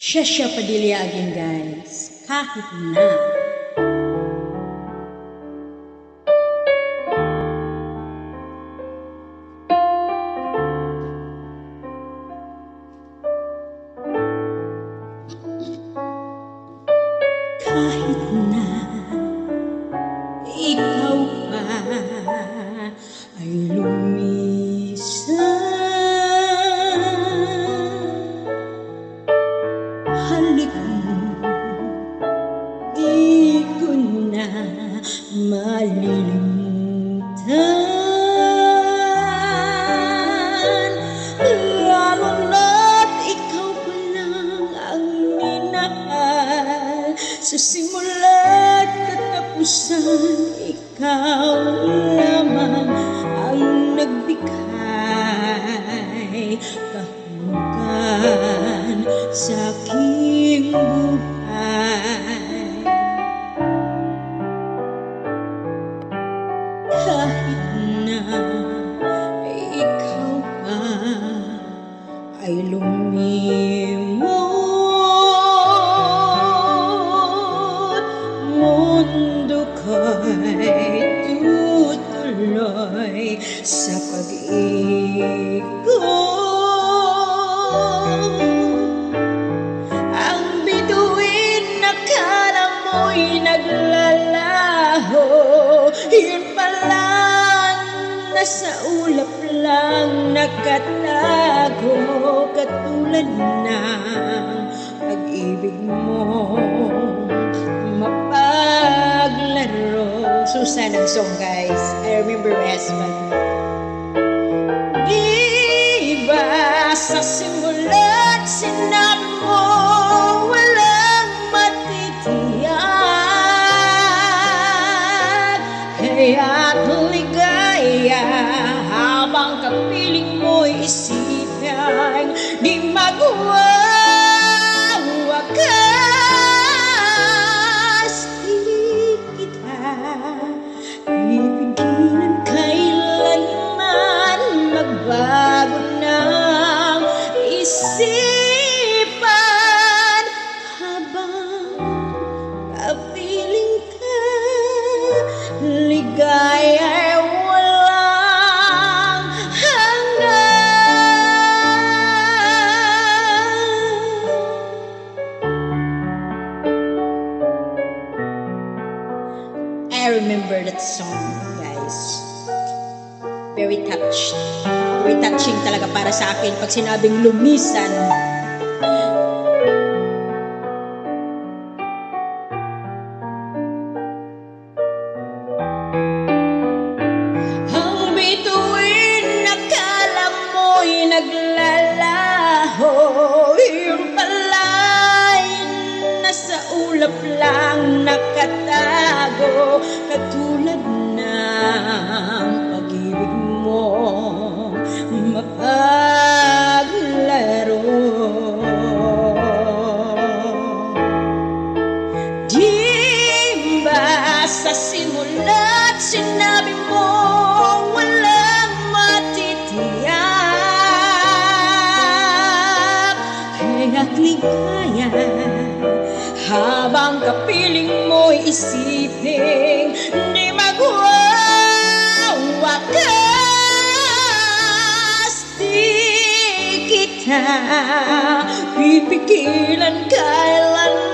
Siya siya Padilla again guys. Kahit na. Kahit na ikaw pa ay lumisan simula't katapusan, ikaw lamang ang nagbigay. Kahulugan sa aking buhay. Kahit na ikaw pa ay lumimot sa pag-ikot Ang bituin na kala mo'y naglalaho Yun palang nasa ulap lang nakatago. Katulad ng pag-ibig mo mapaglaro. Susan song guys. I remember my husband sa simula't sinabi mo walang matitiyak Kaya't habang kapiling mo'y isipin Di magwawakas I remember that song, guys. Very touched. Very touching talaga para sa akin pag sinabing lumisan. Ang bituin nakala mo'y naglalaho Yung pala'y nasa ulap lang nakatago Katulad ng pag-ibig mo. Mapaglaro. Di ba sa simula't sinabi mo walang matitiyak? Kaya't ligaya habang kapiling mo'y isipin Di magwawakas Di kita pipigilan kailanman magbago ang